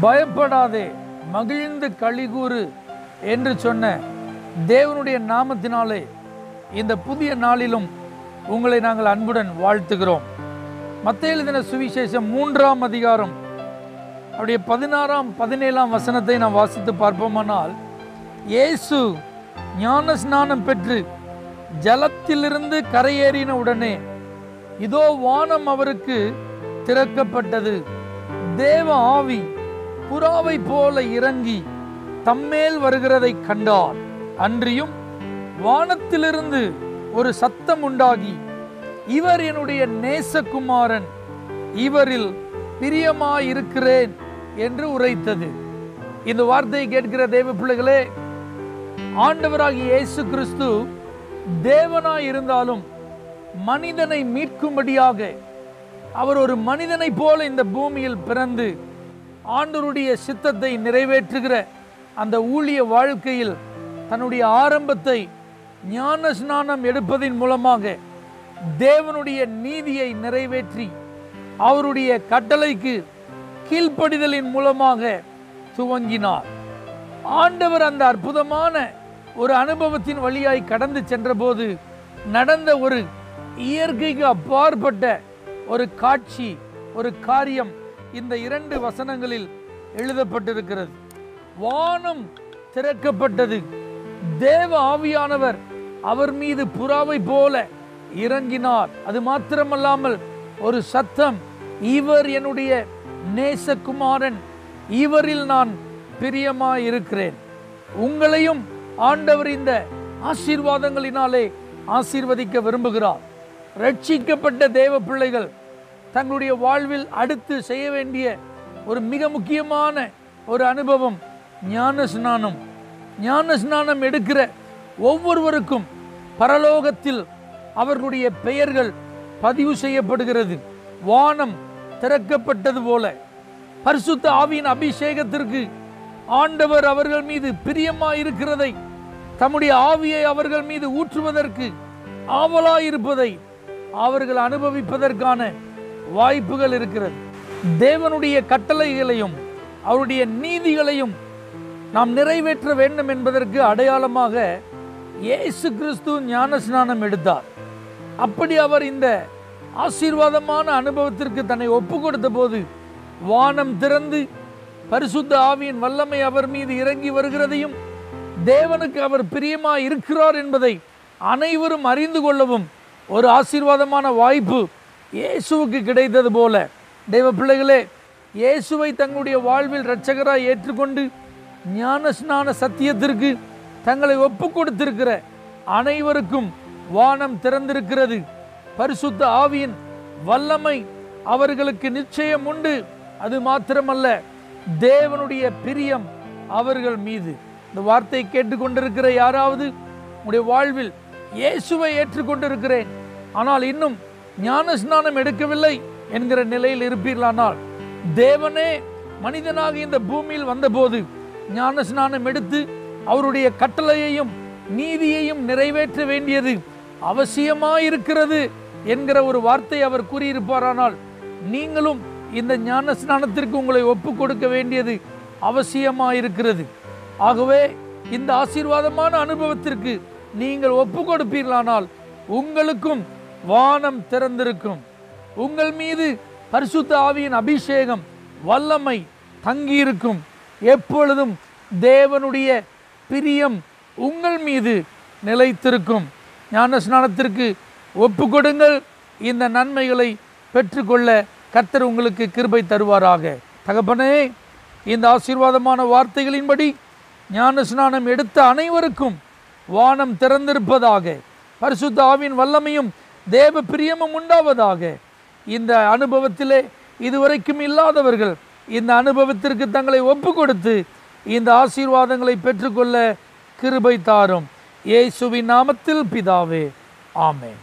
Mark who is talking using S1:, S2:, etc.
S1: பயப்படாதே மகிழ்ந்து கழிகூறு என்று சொன்ன தேவனுடைய நாமத்தினாலே இந்த புதிய நாளிலும் உங்களை நாங்கள் அன்புடன் வாழ்த்துகிறோம். மத்திய எழுதின சுவிசேஷம் மூன்றாம் அதிகாரம் அவருடைய பதினாறாம் பதினேழாம் வசனத்தை நாம் வாசித்து பார்ப்போமானால் இயேசு ஞான ஸ்நானம் பெற்று ஜலத்திலிருந்து கரையேறின உடனே இதோ வானம் அவருக்கு திறக்கப்பட்டது. தேவ ஆவி புறாவை போல இறங்கி தம்மேல் வருகிறதை கண்டார். அன்றியும் வானத்திலிருந்து ஒரு சத்தம் உண்டாகி இவர் என்னுடைய நேசகுமாரன் இவரில் பிரியமாயிருக்கிறேன் என்று உரைத்தது. இந்த வார்த்தையை கேட்கிற தேவ பிள்ளைகளே ஆண்டவராகிய இயேசு கிறிஸ்து தேவனாய் இருந்தாலும் மனிதனை மீட்கும்படியாக அவர் ஒரு மனிதனைப் போல இந்த பூமியில் பிறந்து ஆண்டவருடைய சித்தத்தை நிறைவேற்றுகிற அந்த ஊழிய வாழ்க்கையில் தன்னுடைய ஆரம்பத்தை ஞான ஸ்நானம் எடுப்பதின் மூலமாக தேவனுடைய நீதியை நிறைவேற்றி அவருடைய கட்டளைக்கு கீழ்ப்படிதலின் மூலமாக துவங்கினார். ஆண்டவர் அந்த அற்புதமான ஒரு அனுபவத்தின் வழியாய் கடந்து சென்றபோது நடந்த ஒரு இயற்கைக்கு அப்பாற்பட்ட ஒரு காட்சி ஒரு காரியம் இந்த இரண்டு வசனங்களில் எழுதப்பட்டிருக்கிறது. வானம் திறக்கப்பட்டது. தேவ ஆவியானவர் அவர் மீது புறாவை போல இறங்கினார். அது மாத்திரமல்லாமல் ஒரு சத்தம் இவர் என்னுடைய நேசகுமாரன். இவரில் நான் பிரியமாயிருக்கிறேன். உங்களையும் ஆண்டவர் இந்த ஆசீர்வாதங்களினாலே ஆசீர்வதிக்க விரும்புகிறார். ரட்சிக்கப்பட்ட தேவ பிள்ளைகள் தங்களுடைய வாழ்வில் அடுத்து செய்ய வேண்டிய ஒரு மிக முக்கியமான ஒரு அனுபவம் ஞான ஸ்நானம். ஞான ஸ்நானம் எடுக்கிற ஒவ்வொருவருக்கும் பரலோகத்தில் அவர்களுடைய பெயர்கள் பதிவு செய்யப்படுகிறது. வானம் திறக்கப்பட்டது போல. பரிசுத்த ஆவியின் அபிஷேகத்திற்கு ஆண்டவர் அவர்கள் மீது பிரியமாயிருக்கிறதை தம்முடைய ஆவியை அவர்கள் மீது ஊற்றுவதற்கு ஆவலாயிருப்பதை அவர்கள் அனுபவிப்பதற்கான வாய்ப்புகள் இருக்கிறது. தேவனுடைய கட்டளைகளையும் அவருடைய நீதிகளையும் நாம் நிறைவேற்ற வேண்டும் என்பதற்கு அடையாளமாக இயேசு கிறிஸ்து ஞானஸ்நானம் எடுத்தார். அப்படி அவர் இந்த ஆசீர்வாதமான அனுபவத்திற்கு தன்னை ஒப்பு கொடுத்த போது வானம் திறந்து பரிசுத்த ஆவியின் வல்லமை அவர் மீது இறங்கி வருகிறதையும் தேவனுக்கு அவர் பிரியமா இருக்கிறார் என்பதை அனைவரும் அறிந்து கொள்ளவும் ஒரு ஆசீர்வாதமான வாய்ப்பு இயேசுவுக்கு கிடைத்தது போல. தெய்வ பிள்ளைகளே இயேசுவை தங்களுடைய வாழ்வில் இரட்சகராக ஏற்றுக்கொண்டு ஞான ஸ்நான சத்தியத்திற்கு தங்களை ஒப்பு கொடுத்திருக்கிற அனைவருக்கும் வானம் திறந்திருக்கிறது. பரிசுத்த ஆவியின் வல்லமை அவர்களுக்கு நிச்சயம் உண்டு. அது மாத்திரமல்ல தேவனுடைய பிரியம் அவர்கள் மீது. இந்த வார்த்தை கேட்டுக்கொண்டிருக்கிற யாராவது உடைய வாழ்வில் இயேசுவை ஏற்றுக்கொண்டிருக்கிறேன். ஆனால் இன்னும் ஞான ஸ்நானம் எடுக்கவில்லை என்கிற நிலையில் இருப்பீர்களானால் தேவனே மனிதனாக இந்த பூமியில் வந்தபோது ஞான ஸ்நானம் எடுத்து அவருடைய கட்டளையையும் நீதியையும் நிறைவேற்ற வேண்டியது அவசியமாயிருக்கிறது என்கிற ஒரு வார்த்தை அவர் கூறியிருப்பாரானால் நீங்களும் இந்த ஞான ஸ்நானத்திற்கு உங்களை ஒப்பு கொடுக்க வேண்டியது அவசியமாயிருக்கிறது. ஆகவே இந்த ஆசீர்வாதமான அனுபவத்திற்கு நீங்கள் ஒப்பு கொடுப்பீர்களானால் உங்களுக்கும் வானம் திறந்திருக்கும். உங்கள் மீது பரிசுத்த ஆவியின் அபிஷேகம் வல்லமை தங்கியிருக்கும். எப்பொழுதும் தேவனுடைய பிரியம் உங்கள் மீது நிலைத்திருக்கும். ஞான ஸ்நானத்திற்கு ஒப்பு கொடுங்கள் இந்த நன்மைகளை பெற்றுக்கொள்ள கர்த்தர் உங்களுக்கு கிருபை தருவாராக. தகப்பனே இந்த ஆசீர்வாதமான வார்த்தைகளின்படி ஞான ஸ்நானம் எடுத்த அனைவருக்கும் வானம் திறந்திருப்பதாக பரிசுத்த ஆவின் வல்லமையும் தேவ பிரியமும் உண்டாவதாக. இந்த அனுபவத்திலே இதுவரைக்கும் இல்லாதவர்கள் இந்த அனுபவத்திற்கு தங்களை ஒப்பு கொடுத்து இந்த ஆசீர்வாதங்களை பெற்றுக்கொள்ள கிருபை தாரும். இயேசுவின் நாமத்தில் பிதாவே ஆமேன்.